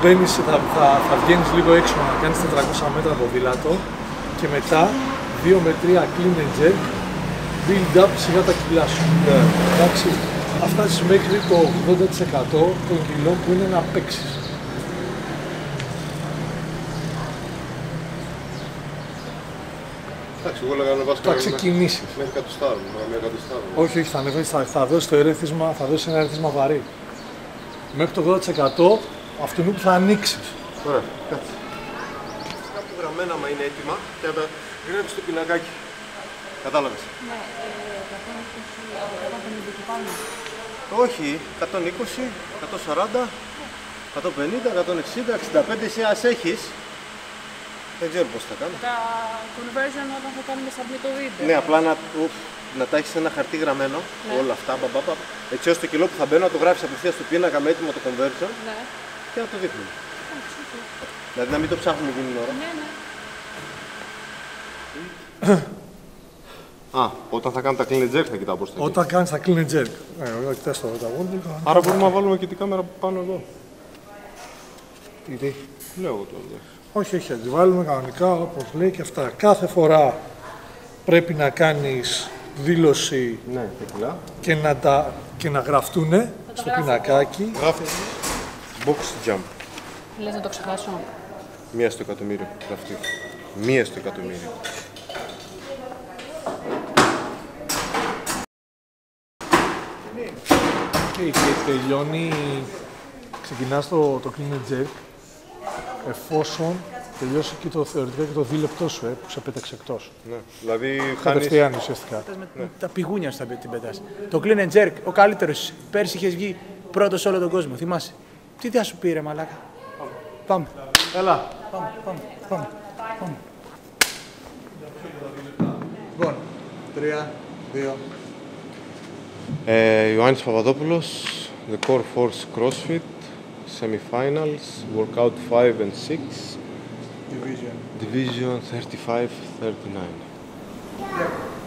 μπαίνεις, θα, θα, θα βγαίνεις λίγο έξω να κάνεις 400 μέτρα ποδήλατο και μετά 2 με 3 clean and jerk, build up σιγά τα κιλά σου. Εντάξει, θα φτάσεις μέχρι το 80% των κιλών που είναι να παίξεις. Εντάξει, εγώ έλεγα να βάζω Θα ξεκινήσεις. Μέχρι κατοστάρων, μέχρι κατοστάρων. Όχι, όχι, θα, ανεβαίνεις, θα, θα δώσεις το ερέθισμα, θα δώσεις ένα ερέθισμα βαρύ. Μέχρι το 80% αυτού που θα ανοίξεις. Ωραία, κάτσε. Κάπου γραμμένα, άμα είναι έτοιμα, και να τα γράφει στο πινακάκι. Κατάλαβες. Ναι, ε, 150 και πάνω. Όχι, 120, 140, 150, 160, 65, εσύ ας έχεις. Δεν ξέρω πώς θα κάνω. Τα conversion όταν θα κάνουμε submit το βίντεο. Ναι, απλά να, ουφ, να τα έχεις ένα χαρτί γραμμένο, Ναι. όλα αυτά, μπαμπαπα, έτσι ώστε το κιλό που θα μπαίνω να το γράφεις απευθείας στο πίνακα με έτοιμο το conversion Ναι. Και να το δείχνουμε. Εντάξει, οκ. Δηλαδή να μην το ψάχνουμε εκείνη την ώρα. Ναι, ναι. Α, όταν θα κάνω τα clean and jerk θα κοιτάω πώς θα γίνει. Όταν κάνεις τα clean and jerk. Ναι, ωραία, κοιτάς το τα wall. Άρα μπορούμε να βάλουμε και την κάμερα πάνω εδώ. Τι, τι; Λέω εγώ τώρα. Όχι, όχι, θα τη βάλουμε κανονικά όπως λέει και αυτά. Κάθε φορά πρέπει να κάνεις δήλωση Ναι, τα κιλά. και να, τα, και να γραφτούν στο πινακάκι. Γράφει. Box jump. Λες να το ξεχάσω. Μία στο εκατομμύριο. Γραφτεί. Μία στο εκατομμύριο. Και, και τελειώνει, ξεκινάς το, το clean and jerk εφόσον τελειώσει και το θεωρητικά και το δίλεπτό σου, ε, που σε πέταξε εκτός. Ναι. Δηλαδή χάνεις... Κατευθείαν ουσιαστικά. Με τα πηγούνια στα την πετάς. Το clean and jerk, ο καλύτερος. Πέρσι είχες βγει πρώτος σε όλο τον κόσμο, θυμάσαι; Τι θα σου πήρε, μαλάκα; Πάμε. Έλα. Πάμε, πάμε, πάμε. πάμε. Λοιπόν, τρία, δύο. Ε, Ιωάννης Παπαδόπουλος, The Core Force CrossFit, Semifinals, Workout 5 and 6, Division. Division 35-39. Πέντε.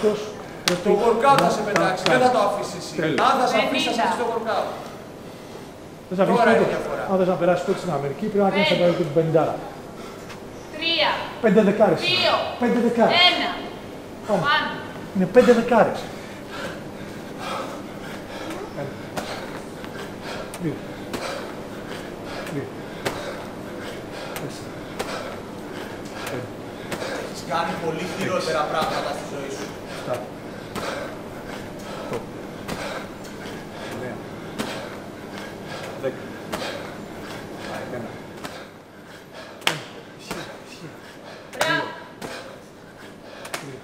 Βγεις. Πρώτος. Το workout θα σε πετάξει, δεν θα το αφήσεις εσύ. Τέλος. Αν θα σε αφήσεις, θα σε Πενήντα. αφήσει το workout. Θες να βγεις Τώρα είναι πρώτος. διαφορά. Αν θες να περάσεις πρώτος στην Αμερική, πρέπει να κάνεις Πέντε. τα του πεντάρα. Τρία. Πέντε δεκάρες. Δύο. Πέντε δεκάρες. Ένα. Πάμε. Πάνω. Είναι πέντε δεκάρες. Ένα. Δύο. Τρία. Τέσσερα. Πέντε. Έχεις κάνει πολύ χειρότερα πράγματα στη ζωή σου. Εφτά. Οκτώ. Εννέα. Δέκα. Ένα. Ένα. Ισχύει. Ισχύει. Μπράβο. Τρία.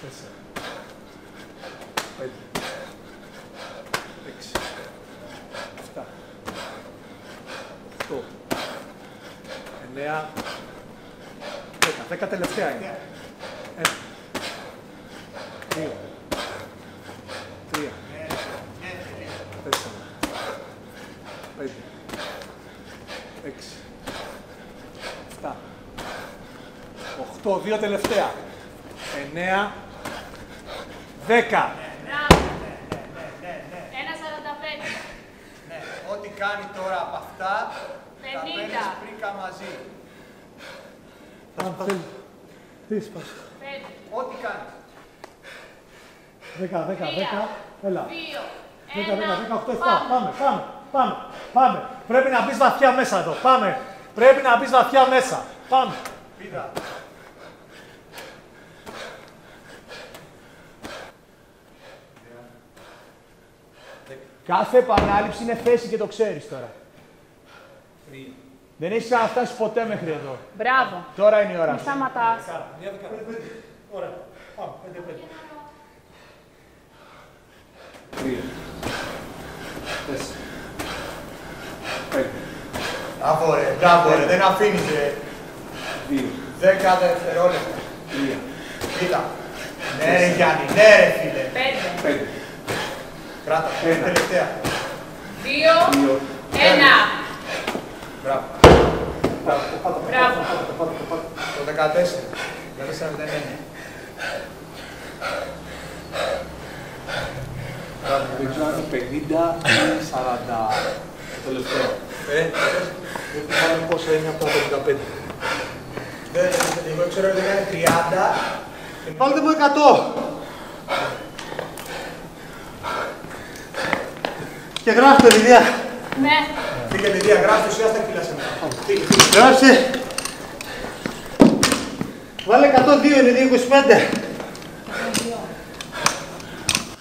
Τέσσερα. Πέντε. Έξι. Εφτά. Οκτώ. Εννέα. Δέκα. Δέκα τελευταία είναι. Ένα. Δύο. Τρία. Τέσσερα. Πέντε. Έξι. Εφτά. Οχτώ. Δύο τελευταία. Εννέα. Δέκα. Ένα σαράντα πέντε. Ναι, ό,τι κάνει τώρα από αυτά, τα Πενήντα. παίρνεις πρίκα μαζί. Αν θέλεις. Τι σπάσει. Πέντε. Ό,τι κάνεις. Δέκα, δέκα, Τρία. δέκα. Έλα. Δύο. Δέκα, δέκα, δέκα, Ένα. οχτώ, εφτά. Πάμε. Πάμε, πάμε, πάμε, πάμε. Πρέπει να μπεις βαθιά μέσα εδώ. Πάμε. Πρέπει να μπεις βαθιά μέσα. Πάμε. Πήρα. Κάθε επανάληψη είναι θέση και το ξέρεις τώρα. Δεν έχεις ξαναφτάσει ποτέ μέχρι εδώ. Μπράβο. Τώρα είναι η ώρα Μη σου. σταματάς. Ωραία. Πάμε. Πέντε, πέντε. Μπράβο, ρε, δεν αφήνεις, ρε. Δέκα δευτερόλεπτα. Κοίτα. Ναι, ρε Γιάννη, ναι, ρε φίλε. Πέντε. Κράτα, τελευταία. Δύο. Ένα. Μπράβο. Μπράβο. Το 14. 14-09. Δεν ξέρω αν είναι 50 ή 40 το τελευταίο. Ε, Δεν θυμάμαι πόσα είναι από τα 55. δεν- Εγώ ξέρω ότι έκανε 30. Βάλτε μου 100. Και γράφτε, Λιδία. Ναι. Φύγε τη διαγράφη, ουσία στα κιλά σε μένα. Φύγε, φύγε. Γράψε. Βάλε 102, είναι 225.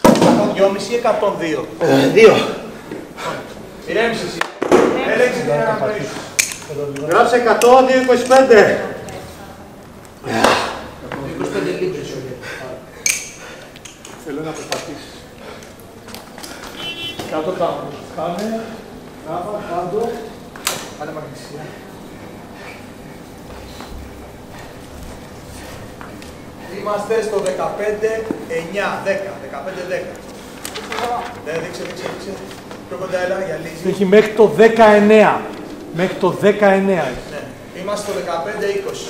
102,5 ή 102. Ε, δύο. Ηρέμησε εσύ. Έλεξε την αναπνοή σου. Γράψε 100, 225. 25 λίμπρες σου λέει. Θέλω να περπατήσεις. Κάτω τα κάνε, κάπα, κάτω. Άντε μαγνησία. Είμαστε στο 15, 9, 10, 15, 10. Ναι, δείξε, δείξε, δείξε. Πιο κοντά έλα, γυαλίζει. Έχει μέχρι το 19. Μέχρι το 19 έχει. Ναι. Είμαστε στο 15, 20.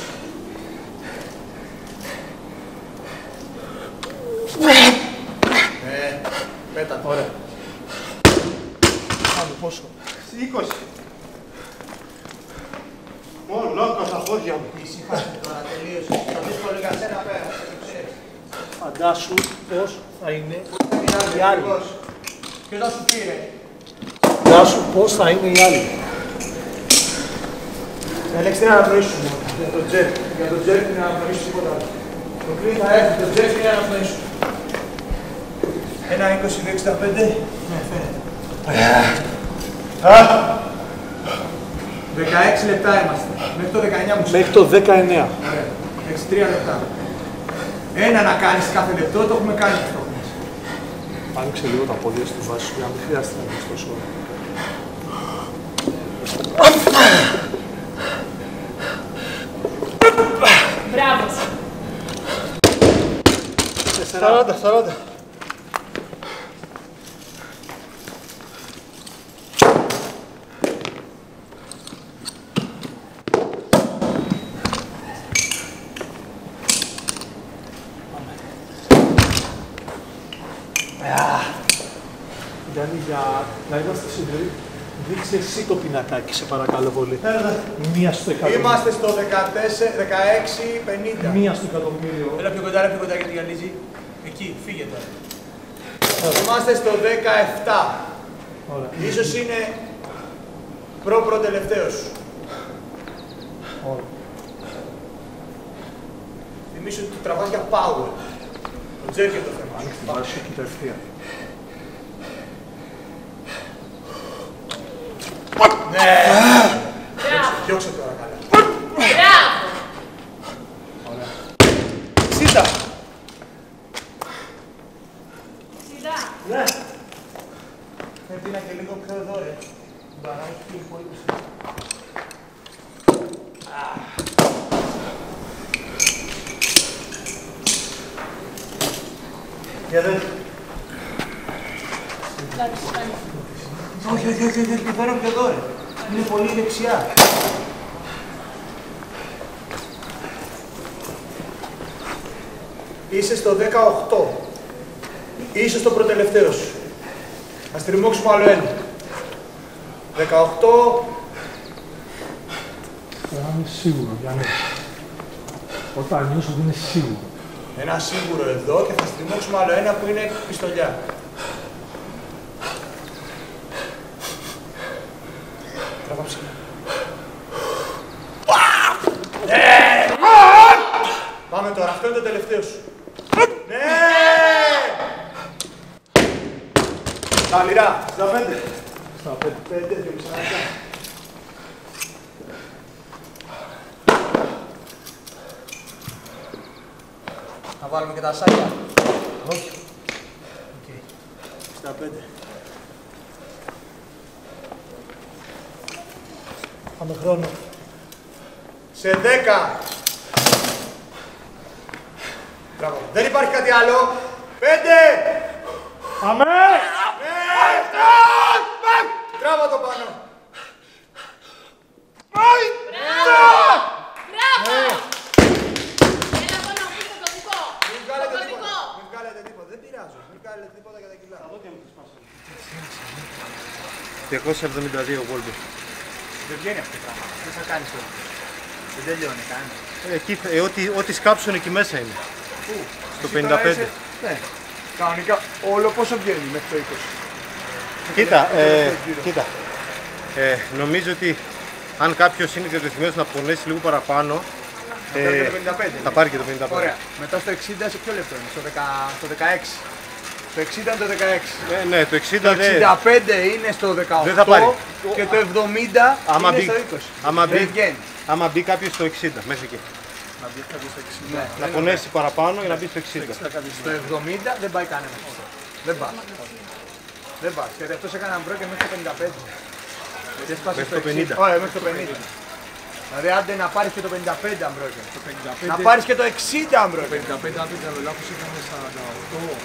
Ναι, πέτα. Ωραία. Πάμε πόσο. 20. Ω, λόκο στα πόδια μου. Ησυχάστε τώρα, τελείωσε. Το δύσκολο για σένα πέρασε, το ξέρεις. Φαντάσου πώς θα είναι οι άλλοι. Ποιος θα σου πήρε. Φαντάσου πώς θα είναι οι άλλοι. Έλεξε την αναπνοή σου μόνος. Για τον τζέρ. Για τον τζέρ την αναπνοή σου τίποτα άλλο. Το κλείνει θα έρθει, το τζέρ την αναπνοή σου. Ένα 20 με 65. Ναι, φαίνεται. 16 λεπτά είμαστε. Μέχρι το 19 μου Μέχρι το 19. Ωραία. 63 λεπτά. Ένα να κάνεις κάθε λεπτό, το έχουμε κάνει αυτό. Άνοιξε λίγο τα πόδια στη βάση σου για να μην χρειάζεται να μπεις τόσο 40, 40. Γιάννη, για να είμαστε σίγουροι, δείξε εσύ το πινακάκι, σε παρακαλώ πολύ. Μία στο εκατομμύριο. Είμαστε στο 14, 16, 50. Μία στο εκατομμύριο. Έλα πιο κοντά, έλα πιο κοντά γιατί γυαλίζει. Εκεί, φύγε τώρα. Είμαστε στο 17. Ωραία. Ίσως είναι προ-προτελευταίος. Ωραία. Θυμίσου ότι τραβάς για power. Το τζέρ και το θέμα. Άνοιξε την βάση σου και το ευθεία. Ναι. Μπράβο. Διώξε τώρα καλά. Μπράβο. 60. Σιδά. Ναι. Πρέπει να και λίγο πιο εδώ, ρε. Μπαράκι και πολύ ψηλά. Για δες. Εντάξει, κάνει. Όχι, όχι, όχι, όχι, όχι, φέρω πιο εδώ, ρε. Είναι πολύ δεξιά. Είσαι στο 18. Είσαι στο προτελευταίο σου. Ας τριμώξουμε άλλο ένα. 18. Τώρα είμαι σίγουρος, Γιάννη. Όταν νιώσω ότι είναι σίγουρος. Ένα σίγουρο εδώ και θα στριμώξουμε άλλο ένα που είναι πιστολιά. Τραβά ψηλά. Ναι! Πάμε τώρα, αυτό είναι το τελευταίο σου. Ναι! Τα λιρά, στα πέντε. Στα πέντε. Πέντε, δύο μισά. Και τα σάκια. Όχι. Οκ. Στα πέντε. Πάμε χρόνο. Σε 10. Μπράβο. Δεν υπάρχει κάτι άλλο. 5. Αμέ! Τράβα το πάνω. Μπράβο! Έλα εδώ να πεις το κωδικό. Μην Το βγάλετε κωδικό. τίποτα. Μην βγάλετε τίποτα. Δεν πειράζω. Μην βγάλετε τίποτα για τα κιλά. 272 βόλτες. Δεν βγαίνει αυτό το πράγμα. Τι θα κάνεις τώρα. Δεν τελειώνει κανένα. Εκεί, θα- ε, ό,τι, ό,τι σκάψουν εκεί μέσα είναι. Στο Εσύ τώρα 55. είσαι- Ναι. Κανονικά όλο πόσο βγαίνει μέχρι το 20. Κοίτα, Το ε, τελευταίο γύρο. κοίτα. Ε, νομίζω ότι αν κάποιο είναι διατεθειμένος να πονέσει λίγο παραπάνω, Ε, ε, το 55. θα πάρει και το 55. Ωραία. Μετά στο 60 σε ποιο λεπτό είναι, στο, 10, στο 16. Το 60 είναι το 16. Ναι, ναι, το 60 Το δεν. 65 είναι στο 18 Δεν θα πάρει. και το 70 Άμα είναι μπει- στο 20. άμα Δεν μπει- βγαίνει. Άμα μπει κάποιος στο 60, μέχρι εκεί. Να μπει κάποιος στο 60. Ναι, Να δεν πονέσει παραπάνω για να μπει στο 60. Θα κάτι Στο 70 δεν πάει κανένας. Δεν πάει. Δεν πάει. Γιατί αυτός έκανε μπρόκε μέχρι το 55. Γιατί έσπασε Μέχρι στο το 50. 60. Ωραία, μέχρι το 50. Δηλαδή άντε να πάρεις και το 55 αμπρόκε. Το 55. Να πάρεις και το 60 αμπρόκε. 55, αν δεν κάνω λάθος, ήταν 48.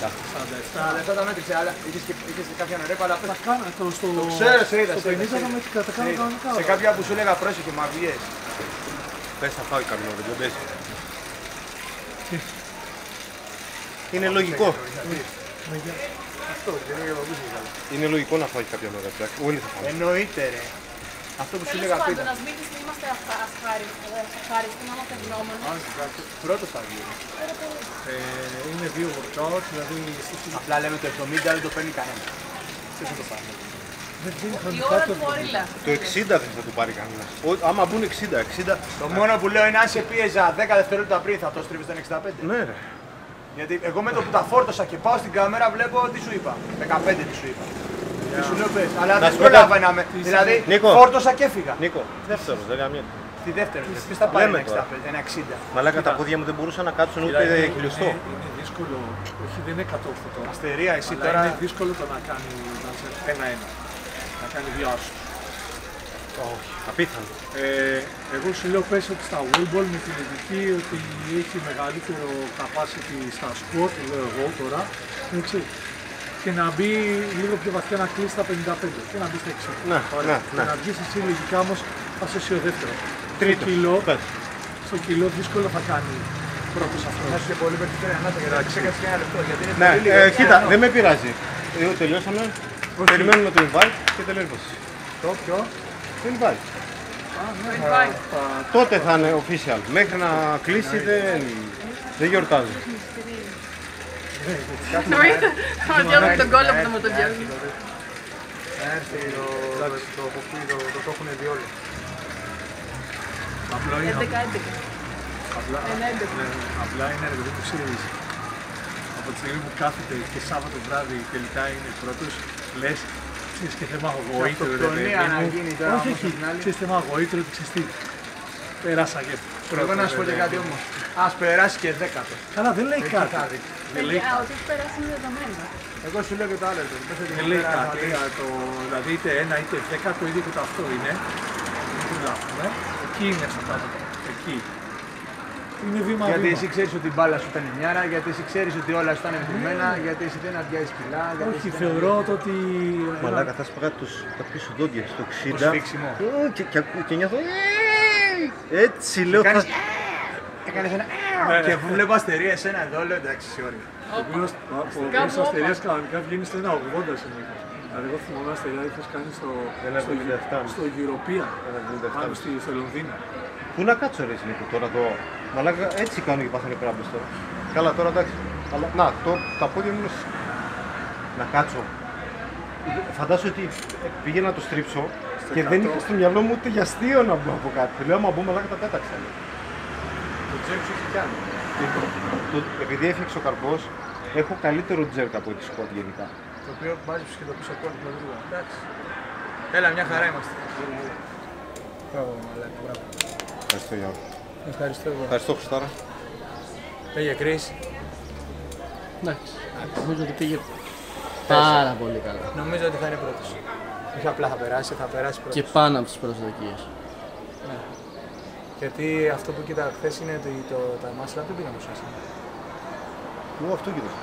47. Λεπτά τα μέτρησε, αλλά είχες και, είχες και κάποια νωρέπαλα. Τα κάνα το στο... Ξέρω, σε είδα, Στο σε είδα, 50 σε θα είδα. με τα κάνω κανονικά. Σε κάποια που σου έλεγα πρόσεχε, μα βγες. Πες θα φάει καμιά ώρα, δεν πες. Είναι λογικό. Αυτό, δεν είναι για το πίσω καλά. Είναι λογικό να φάει κάποια ώρα. εντάξει. Όλοι θα φάνε. Εννοείται ρε. Αυτό που σου Τέλος έλεγα πριν. πάντων, ας μην είμαστε αυτά- ασχάριστοι, ε, ευχάριστοι, να είμαστε ευγνώμονες. Πρώτος θα βγει. Ε, είναι δύο workout, δηλαδή στη φύση Απλά λέμε το 70 δεν το παίρνει κανένα. Τι θα το πάρει. δεν δίνει Η χρονικά ώρα το του όριλα. Το 60 δεν θα το πάρει κανένας. Άμα μπουν 60, 60. Το μόνο που λέω είναι αν σε πίεζα 10 δευτερόλεπτα πριν θα το στρίβεις τον 65. Ναι, ρε. Γιατί εγώ με το που τα φόρτωσα και πάω στην κάμερα βλέπω τι σου είπα. 15 τι σου είπα. Τι σου λέω πες. Αλλά Να δεν σου πω προλάβαινα με. Δηλαδή Νίκο. φόρτωσα και έφυγα. Νίκο, δεύτερο, δεν καμία. Τη δεύτερη. Ποιος θα πάρει Λέμε ένα τώρα. 65, ένα 60. Μαλάκα τα πόδια μου δεν μπορούσαν να κάτσουν Κοίτα, ούτε είναι- χιλιοστό. Είναι, είναι δύσκολο, όχι δεν είναι κατόρθωτο. Αστερία, εσύ Αλλά τώρα. είναι δύσκολο το να κάνει να σε ένα-ένα. Να κάνει δύο άσους. Όχι, απίθανο. Ε, εγώ σου λέω πες ότι στα wheelball με την ειδική ότι έχει μεγαλύτερο capacity στα squat, λέω εγώ τώρα, έτσι. Και να μπει λίγο πιο βαθιά να κλείσει τα 55 και να μπει στα 60. Ναι, ναι, Και ναι. να βγεις εσύ λογικά όμως θα είσαι εσύ ο δεύτερο. Τρίτο. Στο κιλό, Πες. στο κιλό δύσκολο θα κάνει πρώτος Θα αυτός. είσαι και πολύ περισσότερο ανάσα γιατί θα ξέχασες και ένα λεπτό. Γιατί είναι Ναι, πολύ λίγο. ε, Είναι κοίτα, ένα δεν με πειράζει. Εγώ τελειώσαμε. Περιμένουμε το invite και τελείωσε. Το πιο. Το invite. Invite. Θα- Τότε θα είναι official. Μέχρι να κλείσει δεν, δεν γιορτάζει. Εννοείται. Θα διώχνει τον κόλλο που θα μου τον διώχνει. Να έρθει το το κοπί, το το το έχουν δει όλοι. Απλό είναι 11-11. Απλά, Ένα έντεκα. ναι, απλά είναι ρε παιδί μου ξέρεις. Από τη στιγμή που κάθεται και Σάββατο βράδυ τελικά είναι πρώτος, λες, ξέρεις και θέμα γοήτρου ρε παιδί αυτοκτονία να μου. γίνει τώρα Όχι, όμως όχι, απ' την άλλη. ξέρεις θέμα γοήτρου, ότι ξέρεις τι. Πέρασα και Εγώ να σου πω και κάτι όμως. Ας περάσει και δέκατο. Καλά, δεν λέει Εκεί θα κάτι. Δει. Δεν λέει Α, ότι έχει περάσει είναι δεδομένο. Εγώ σου λέω και το άλλο. ρε. Πες ότι Δεν λέει πέρασε, κάτι. θα δεις. α, το- Δηλαδή είτε ένα είτε δέκα το ίδιο και το αυτό είναι. Δεν λάθουμε. Εκεί είναι στο κάτω. Εκεί. Είναι βήμα Γιατί βήμα. εσύ ξέρεις ότι η μπάλα σου ήταν μιάρα, γιατί εσύ ξέρεις ότι όλα σου ήταν επιτυμμένα, γιατί εσύ δεν αδειάζεις κιλά, γιατί Όχι, εσύ δεν θεωρώ το ότι. Μαλάκα θα σπαγά τους, τα πίσω δόντια στο 60. Το σφίξιμο. Ε, Και, και, ακού- και νιώθω «Ε, έτσι λέω θα... Κάνεις- Έκανες ένα και αφού βλέπω αστερία εσένα εδώ, λέω εντάξει, sorry. Ο οποίος ο οποίος αστερίας κανονικά βγαίνει στο 1,80 συνήθως. Δηλαδή εγώ θυμάμαι αστερία είχες κάνει στο, Ένα στο, 77. στο European, Ένα 77. πάνω στη, στο Λονδίνο. Πού να κάτσω ρε Νίκο τώρα εδώ. Μαλάκα έτσι κάνω και πάθανε πράμπες τώρα. Καλά τώρα εντάξει. Αλλά να, το, τα πόδια μου είναι... σ- Να κάτσω. Φαντάσου ότι πήγαινα να το στρίψω και δεν κάτω. είχα στο μυαλό μου ούτε για αστείο να μπω από κάτι. Λέω άμα μπω μαλάκα τα πέταξα. Το τζέρκ σου έχει κάνει. Το, επειδή έφτιαξε ο καρπός, έχω καλύτερο τζέρκ από τη σκότ γενικά. Το οποίο βάζεις και το πίσω κόρνο το δρούγα. Εντάξει. Έλα, μια χαρά είμαστε. Μπράβο, μαλάκα, μπράβο. Ευχαριστώ Γιώργο. Ευχαριστώ εγώ. Ευχαριστώ Χριστάρα. Πήγε Κρίς. Εντάξει, νομίζω ότι πήγε πάρα πολύ καλά. Νομίζω ότι θα είναι πρώτος. Όχι απλά θα περάσει, θα περάσει πρώτος. Και πάνω από τις προσδοκίες. Γιατί αυτό που κοίτα χθες είναι ότι το, τα μάσλα δεν πήγαν τόσο άσχημα. Εγώ αυτό κοίταξα.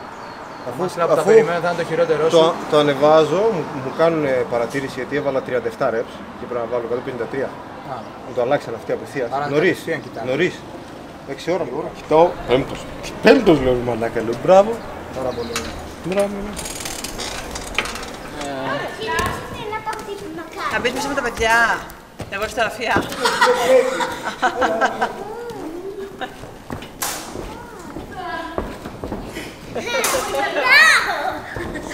Τα μάσλα που τα περιμένα θα είναι το χειρότερό σου. το, το ανεβάζω, μου, μου κάνουν παρατήρηση γιατί έβαλα 37 reps και πρέπει να βάλω 153. Α, Μου το αλλάξαν αυτοί απευθείας. Άρα Νωρίς. κατευθείαν κοιτάνε. Νωρίς. 6 ώρα. Κοιτάω. Πέμπτος. Πέμπτος λέω μαλάκα. Λέω μπράβο. πάρα πολύ. Μπράβο. ναι. να το χτύπημα κάτω. Να μπεις μέσα με τα παιδιά. Εγώ στη γραφεία.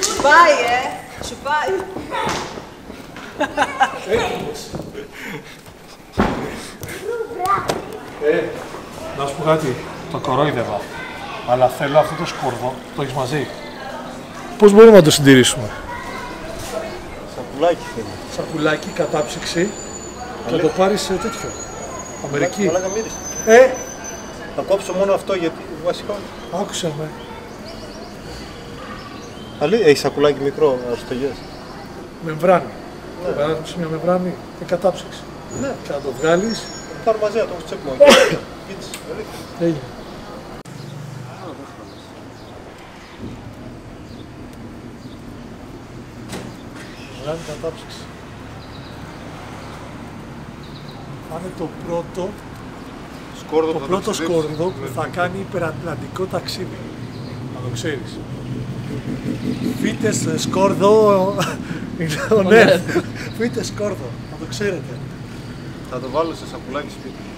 Σου πάει, ε! Σου πάει. Ε, να σου πω κάτι. Το κορόιδευα. Αλλά θέλω αυτό το σκόρδο. Το έχεις μαζί. Πώς μπορούμε να το συντηρήσουμε; Σακουλάκι θέλει. Σακουλάκι, κατάψυξη και να το πάρεις σε τέτοιο. Αμερική. Μαλάκα μύρισε. Ε, Θα κόψω μόνο αυτό γιατί βασικό. άκουσα με. Αλή, έχεις σακουλάκι μικρό αριστογές. Μεμβράνη. Ναι. Παράδειγμα μια μεμβράνη και κατάψυξη. Ναι. Και να το βγάλεις. Πάρω μαζί να το έχω τσέπ μου. Πίτς. Έγινε. Βγάλει κατάψυξη. Θα είναι το πρώτο, Σκόρδο το πρώτο σκόρδο που θα κάνει υπερατλαντικό ταξίδι. Να το ξέρεις. Φύτες σκόρδο είναι ο Νέρ. Φύτες σκόρδο, να το ξέρετε. Θα το βάλω σε σακουλάκι σπίτι.